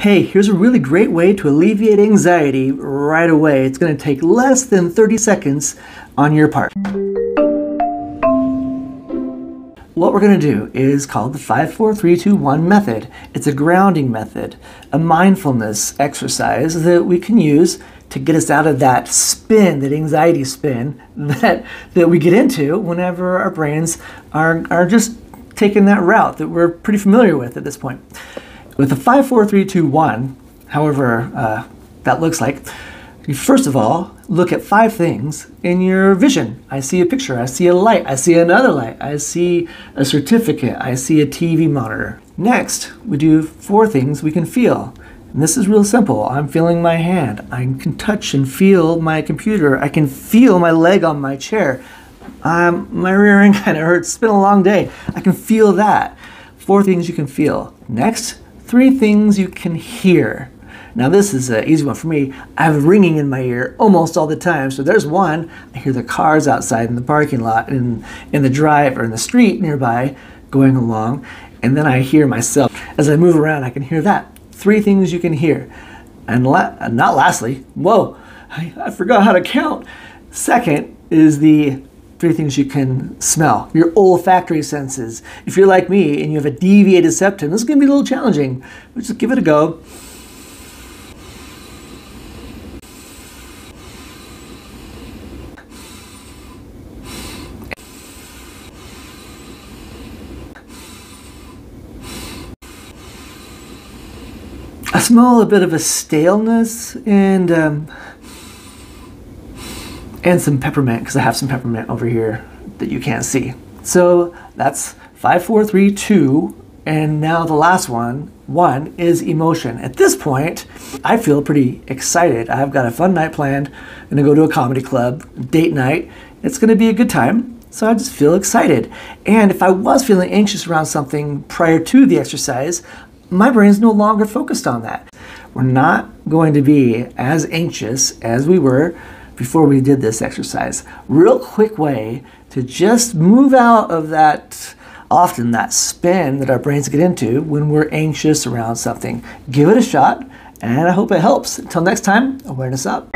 Hey, here's a really great way to alleviate anxiety right away. It's going to take less than 30 seconds on your part. What we're going to do is called the 5 4 3 2 1 method. It's a grounding method, a mindfulness exercise that we can use to get us out of that spin, that anxiety spin that, that we get into whenever our brains are, are just taking that route that we're pretty familiar with at this point. With the 5 4 3 2 1, however uh, that looks like, you first of all look at five things in your vision. I see a picture, I see a light, I see another light, I see a certificate, I see a TV monitor. Next, we do four things we can feel. And this is real simple. I'm feeling my hand. I can touch and feel my computer. I can feel my leg on my chair. Um, my rear end kind of hurts. It's been a long day. I can feel that. Four things you can feel. Next, three things you can hear. Now this is an easy one for me. I have ringing in my ear almost all the time. So there's one. I hear the cars outside in the parking lot and in the drive or in the street nearby going along. And then I hear myself. As I move around, I can hear that. Three things you can hear. And la not lastly, whoa, I, I forgot how to count. Second is the three things you can smell. Your olfactory senses. If you're like me and you have a deviated septum, this is going to be a little challenging, but just give it a go. I smell a bit of a staleness and um, and some peppermint because I have some peppermint over here that you can't see. So that's five, four, three, two, and now the last one, one is emotion. At this point, I feel pretty excited. I've got a fun night planned. I'm gonna go to a comedy club, date night. It's gonna be a good time. So I just feel excited. And if I was feeling anxious around something prior to the exercise, my brain's no longer focused on that. We're not going to be as anxious as we were before we did this exercise. Real quick way to just move out of that often that spin that our brains get into when we're anxious around something. Give it a shot and I hope it helps. Until next time, awareness up.